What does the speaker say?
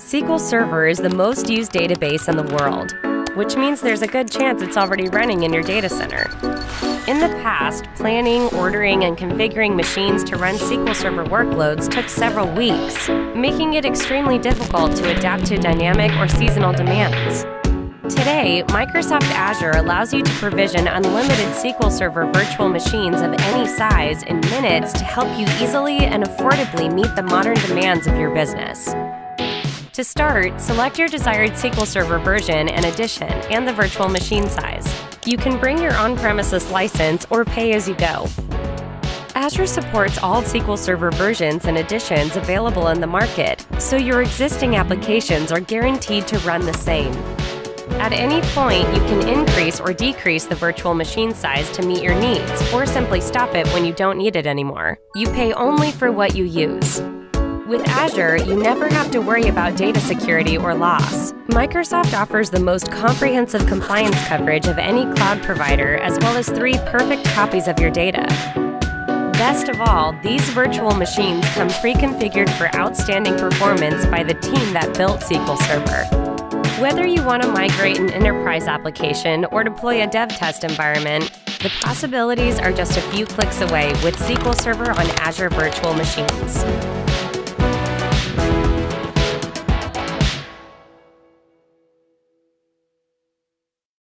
SQL Server is the most used database in the world, which means there's a good chance it's already running in your data center. In the past, planning, ordering, and configuring machines to run SQL Server workloads took several weeks, making it extremely difficult to adapt to dynamic or seasonal demands. Today, Microsoft Azure allows you to provision unlimited SQL Server virtual machines of any size in minutes to help you easily and affordably meet the modern demands of your business. To start, select your desired SQL Server version and edition and the virtual machine size. You can bring your on-premises license or pay as you go. Azure supports all SQL Server versions and editions available in the market, so your existing applications are guaranteed to run the same. At any point, you can increase or decrease the virtual machine size to meet your needs, or simply stop it when you don't need it anymore. You pay only for what you use. With Azure, you never have to worry about data security or loss. Microsoft offers the most comprehensive compliance coverage of any cloud provider, as well as three perfect copies of your data. Best of all, these virtual machines come pre-configured for outstanding performance by the team that built SQL Server. Whether you want to migrate an enterprise application or deploy a dev test environment, the possibilities are just a few clicks away with SQL Server on Azure Virtual Machines.